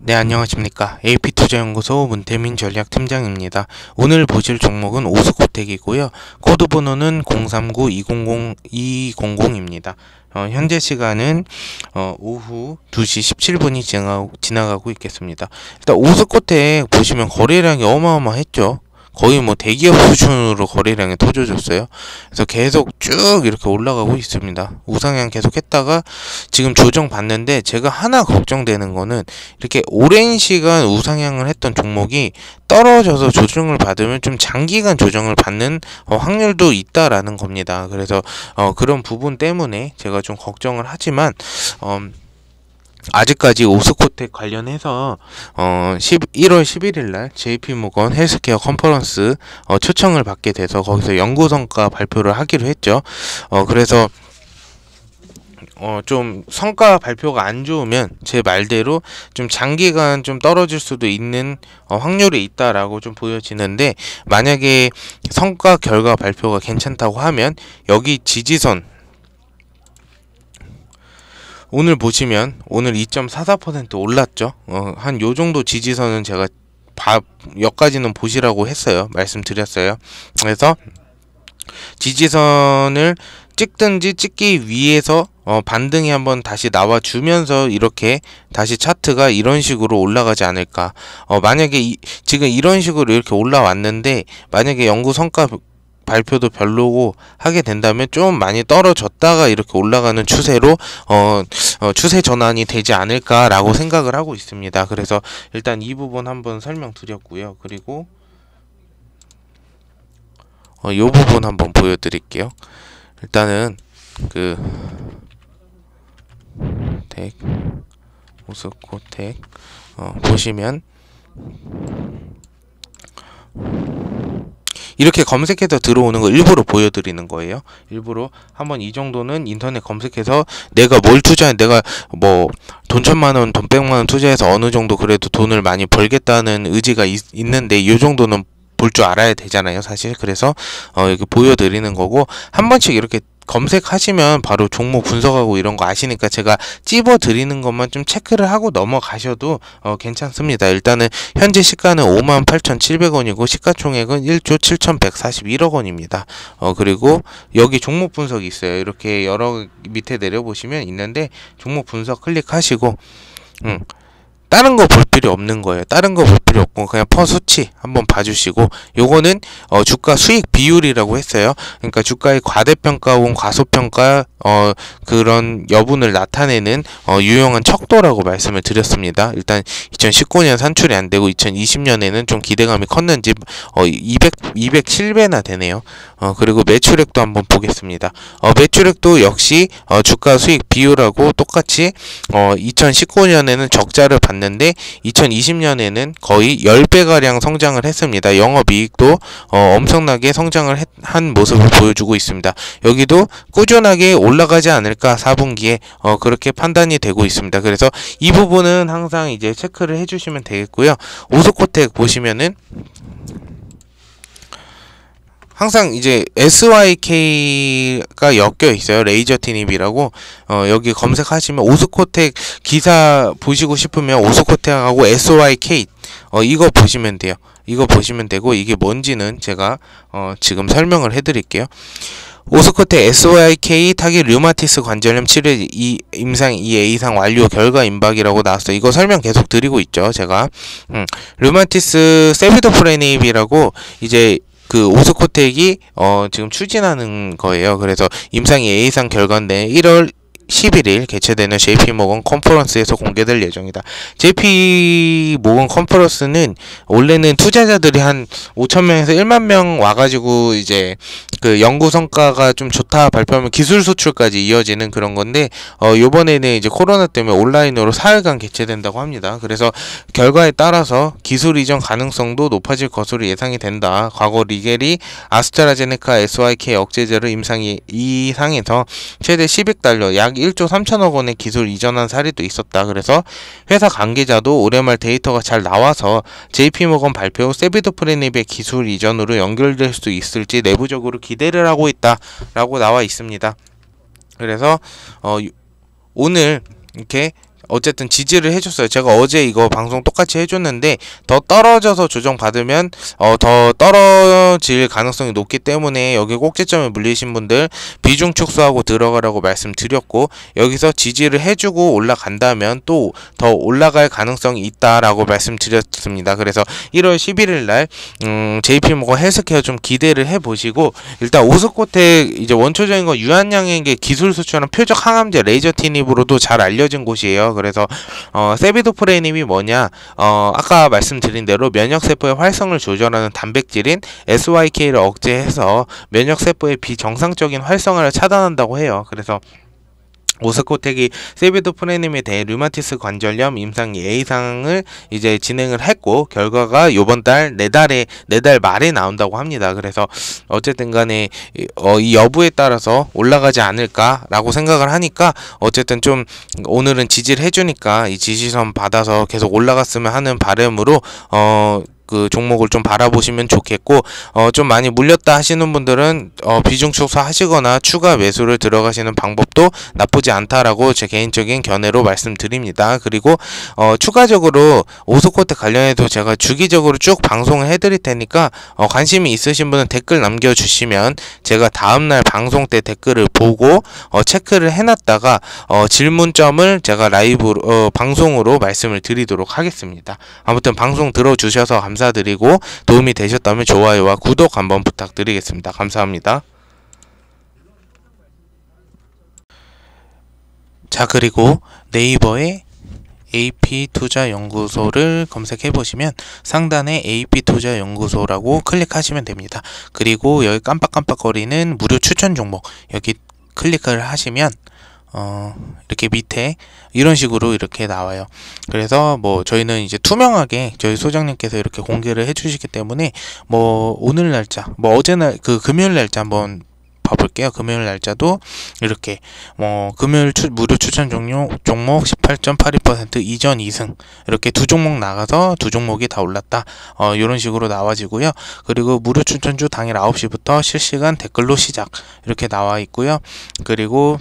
네, 안녕하십니까. AP투자연구소 문태민 전략팀장입니다. 오늘 보실 종목은 오스코텍이고요. 코드 번호는 039-200-200입니다. 어, 현재 시간은 어, 오후 2시 17분이 지나가고, 지나가고 있겠습니다. 일단 오스코텍 보시면 거래량이 어마어마했죠. 거의 뭐 대기업 수준으로 거래량이 터져줬어요. 그래서 계속 쭉 이렇게 올라가고 있습니다. 우상향 계속 했다가 지금 조정 받는데 제가 하나 걱정되는 거는 이렇게 오랜 시간 우상향을 했던 종목이 떨어져서 조정을 받으면 좀 장기간 조정을 받는 어, 확률도 있다라는 겁니다. 그래서 어, 그런 부분 때문에 제가 좀 걱정을 하지만 어, 아직까지 오스코텍 관련해서 어 11월 11일 날 JP모건 헬스케어 컨퍼런스 어 초청을 받게 돼서 거기서 연구 성과 발표를 하기로 했죠. 어 그래서 어, 좀 성과 발표가 안 좋으면 제 말대로 좀 장기간 좀 떨어질 수도 있는 어, 확률이 있다라고 좀 보여지는데 만약에 성과 결과 발표가 괜찮다고 하면 여기 지지선 오늘 보시면 오늘 2.44% 올랐죠. 어, 한 요 정도 지지선은 제가 봐, 여기까지는 보시라고 했어요. 말씀드렸어요. 그래서 지지선을 찍든지 찍기 위해서 어, 반등이 한번 다시 나와 주면서 이렇게 다시 차트가 이런 식으로 올라가지 않을까. 어, 만약에 이, 지금 이런 식으로 이렇게 올라왔는데 만약에 연구 성과 발표도 별로고 하게 된다면 좀 많이 떨어졌다가 이렇게 올라가는 추세로 어, 어, 추세 전환이 되지 않을까라고 생각을 하고 있습니다. 그래서 일단 이 부분 한번 설명드렸고요. 그리고 어, 이 부분 한번 보여드릴게요. 일단은 그 텍, 오스코텍 어, 보시면 이렇게 검색해서 들어오는 거 일부러 보여드리는 거예요. 일부러 한번 이 정도는 인터넷 검색해서 내가 뭘 투자해 내가 뭐 돈 천만 원, 돈 백만 원 투자해서 어느 정도 그래도 돈을 많이 벌겠다는 의지가 있, 있는데 이 정도는 볼줄 알아야 되잖아요, 사실. 그래서 어 이렇게 보여드리는 거고 한 번씩 이렇게 검색하시면 바로 종목 분석하고 이런 거 아시니까 제가 찝어 드리는 것만 좀 체크를 하고 넘어가셔도 어, 괜찮습니다. 일단은 현재 시가는 58,700원이고 시가총액은 1조 7,141억 원입니다. 어, 그리고 여기 종목 분석이 있어요. 이렇게 여러 밑에 내려보시면 있는데 종목 분석 클릭하시고 음, 다른 거 볼 필요 없는 거예요. 다른 거 볼 필요 없고 그냥 퍼 수치 한번 봐주시고 요거는 어 주가 수익 비율이라고 했어요. 그러니까 주가의 과대평가원 과소평가 어 그런 여분을 나타내는 어 유용한 척도라고 말씀을 드렸습니다. 일단 2019년 산출이 안 되고 2020년에는 좀 기대감이 컸는지 어 200, 207배나 되네요. 어 그리고 매출액도 한번 보겠습니다. 어 매출액도 역시 어 주가 수익 비율하고 똑같이 어 2019년에는 적자를 받는 봤는데 2020년에는 거의 10배가량 성장을 했습니다. 영업이익도 어, 엄청나게 성장을 했, 한 모습을 보여주고 있습니다. 여기도 꾸준하게 올라가지 않을까 4분기에 어, 그렇게 판단이 되고 있습니다. 그래서 이 부분은 항상 이제 체크를 해주시면 되겠고요. 오스코텍 보시면은 항상 이제 SYK가 엮여 있어요. 레이저 티닙이라고 어, 여기 검색하시면 오스코텍 기사 보시고 싶으면 오스코텍하고 SYK 어, 이거 보시면 돼요. 이거 보시면 되고 이게 뭔지는 제가 어, 지금 설명을 해드릴게요. 오스코텍 SYK 타깃 류마티스 관절염 치료 이 임상 2A 이상 완료 결과 임박이라고 나왔어요. 이거 설명 계속 드리고 있죠. 제가 음, 류마티스 세비도플레닙이라고 이제 그 오스코텍이 어 지금 추진하는 거예요. 그래서 임상 2A상 결과인데 1월 11일 개최되는 JP 모건 컨퍼런스에서 공개될 예정이다. JP 모건 컨퍼런스는 원래는 투자자들이 한 5천 명에서 1만 명 와가지고 이제 그 연구 성과가 좀 좋다 발표하면 기술 수출까지 이어지는 그런 건데 어 요번에는 이제 코로나 때문에 온라인으로 4일간 개최된다고 합니다. 그래서 결과에 따라서 기술 이전 가능성도 높아질 것으로 예상이 된다. 과거 리겔이 아스트라제네카 SYK 억제제를 임상이 이상에서 최대 10억 달러 약 1조 3천억 원의 기술 이전한 사례도 있었다. 그래서 회사 관계자도 올해 말 데이터가 잘 나와서 JP모건 발표 세비도 프레닙의 기술 이전으로 연결될 수 있을지 내부적으로 기대를 하고 있다라고 나와 있습니다. 그래서 어, 오늘 이렇게 어쨌든 지지를 해줬어요. 제가 어제 이거 방송 똑같이 해줬는데 더 떨어져서 조정 받으면 어, 더 떨어질 가능성이 높기 때문에 여기 꼭지점에 물리신 분들 비중 축소하고 들어가라고 말씀드렸고 여기서 지지를 해주고 올라간다면 또 더 올라갈 가능성이 있다라고 말씀드렸습니다. 그래서 1월 11일 날 음, JP모건 헬스케어 좀 기대를 해보시고 일단 오스코텍 이제 원초적인 거 유한양에게 기술 수출한 표적 항암제 레이저 티닙으로도 잘 알려진 곳이에요. 그래서 어, 세비도프레님이 뭐냐? 어, 아까 말씀드린 대로 면역 세포의 활성을 조절하는 단백질인 SYK를 억제해서 면역 세포의 비정상적인 활성화를 차단한다고 해요. 그래서 오스코텍이 세비도프레님에 대해 류마티스 관절염 임상 예의상을 이제 진행을 했고 결과가 요번 달 내달에 내달 말에 나온다고 합니다. 그래서 어쨌든 간에 어, 이 여부에 따라서 올라가지 않을까라고 생각을 하니까 어쨌든 좀 오늘은 지지를 해주니까 이 지지선 받아서 계속 올라갔으면 하는 바람으로 어 그 종목을 좀 바라보시면 좋겠고 어, 좀 많이 물렸다 하시는 분들은 어, 비중 축소하시거나 추가 매수를 들어가시는 방법도 나쁘지 않다라고 제 개인적인 견해로 말씀드립니다. 그리고 어, 추가적으로 오스코트 관련해도 제가 주기적으로 쭉 방송을 해드릴 테니까 어, 관심이 있으신 분은 댓글 남겨주시면 제가 다음날 방송 때 댓글을 보고 어, 체크를 해놨다가 어, 질문점을 제가 라이브로 어, 방송으로 말씀을 드리도록 하겠습니다. 아무튼 방송 들어주셔서 감사합니다. 감사드리고 도움이 되셨다면 좋아요와 구독 한번 부탁드리겠습니다. 감사합니다. 자 그리고 네이버에 AP투자연구소를 검색해 보시면 상단에 AP투자연구소라고 클릭하시면 됩니다. 그리고 여기 깜빡깜빡거리는 무료 추천 종목 여기 클릭을 하시면 어, 이렇게 밑에 이런 식으로 이렇게 나와요. 그래서 뭐 저희는 이제 투명하게 저희 소장님께서 이렇게 공개를 해주시기 때문에 뭐 오늘 날짜, 뭐 어제 날 그 금요일 날짜 한번 봐볼게요. 금요일 날짜도 이렇게 뭐 금요일 추, 무료 추천 종료 종목 18.82% 이전 2승 이렇게 두 종목 나가서 두 종목이 다 올랐다. 어 이런 식으로 나와지고요. 그리고 무료 추천주 당일 9시부터 실시간 댓글로 시작 이렇게 나와 있고요. 그리고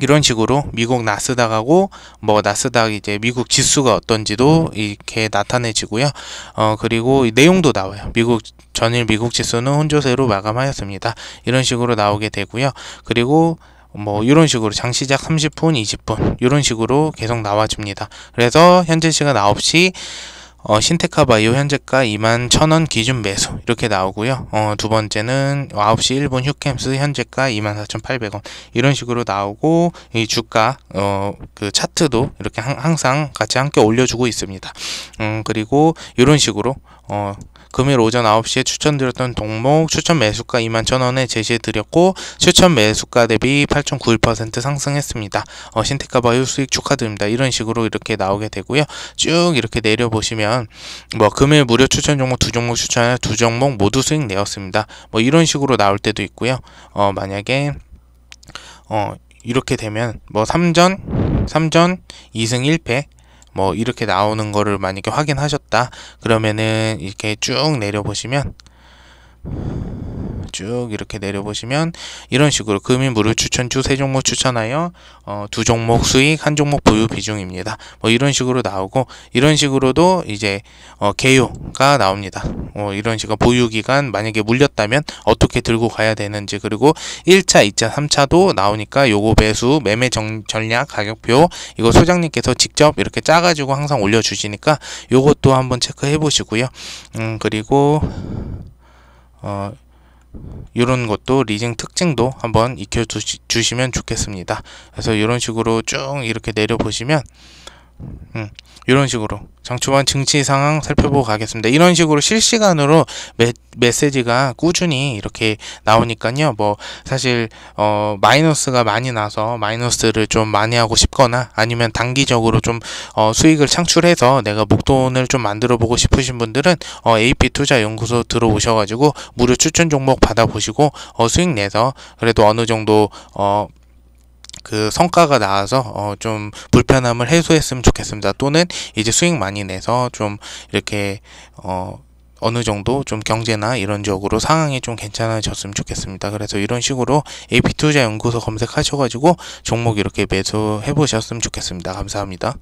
이런 식으로 미국 나스닥하고 뭐 나스닥 이제 미국 지수가 어떤지도 이렇게 나타내지고요. 어 그리고 내용도 나와요. 미국 전일 미국 지수는 혼조세로 마감하였습니다. 이런 식으로 나오게 되고요. 그리고 뭐 이런 식으로 장 시작 30분, 20분 이런 식으로 계속 나와줍니다. 그래서 현재 시간 9시 어, 신테카 바이오 현재가 2만 1000원 기준 매수 이렇게 나오고요. 어, 두 번째는 9시 1분 휴캠스 현재가 2만 4,800원 이런 식으로 나오고 이 주가 어, 그 차트도 이렇게 항 상 같이 함께 올려주고 있습니다. 음, 그리고 이런 식으로 어, 금일 오전 9시에 추천드렸던 동목 추천 매수가 21,000원에 제시해드렸고 추천 매수가 대비 8.91% 상승했습니다. 어, 신테카 바이오 수익 축하드립니다. 이런 식으로 이렇게 나오게 되고요. 쭉 이렇게 내려보시면 뭐 금일 무료 추천 종목 두 종목 추천해 두 종목 모두 수익 내었습니다. 뭐 이런 식으로 나올 때도 있고요. 어, 만약에 어, 이렇게 되면 뭐 3전 3전 2승 1패 뭐 이렇게 나오는 거를 만약에 확인하셨다 그러면은 이렇게 쭉 내려보시면 쭉 이렇게 내려보시면 이런 식으로 금일 무료 추천주 세 종목 추천하여 어, 두 종목 수익 한 종목 보유 비중입니다. 뭐 이런 식으로 나오고 이런 식으로도 이제 어, 개요가 나옵니다. 어, 이런 식으로 보유 기간 만약에 물렸다면 어떻게 들고 가야 되는지 그리고 1차, 2차, 3차도 나오니까 요거 매수 매매 정, 전략 가격표 이거 소장님께서 직접 이렇게 짜가지고 항상 올려주시니까 요것도 한번 체크해 보시고요. 음 그리고 어 이런 것도 리징 특징도 한번 익혀 주시면 좋겠습니다. 그래서 이런 식으로 쭉 이렇게 내려 보시면 음, 이런 식으로 장초반 증시 상황 살펴보고 가겠습니다. 이런 식으로 실시간으로 메, 메시지가 꾸준히 이렇게 나오니까요. 뭐 사실 어 마이너스가 많이 나서 마이너스를 좀 많이 하고 싶거나 아니면 단기적으로 좀 어, 수익을 창출해서 내가 목돈을 좀 만들어 보고 싶으신 분들은 어, AP 투자 연구소 들어오셔가지고 무료 추천 종목 받아보시고 어, 수익 내서 그래도 어느 정도 어 그 성과가 나와서 어, 좀 불편함을 해소했으면 좋겠습니다. 또는 이제 수익 많이 내서 좀 이렇게 어, 어느 정도 좀 경제나 이런 쪽으로 상황이 좀 괜찮아졌으면 좋겠습니다. 그래서 이런 식으로 AP 투자 연구소 검색하셔가지고 종목 이렇게 매수해 보셨으면 좋겠습니다. 감사합니다.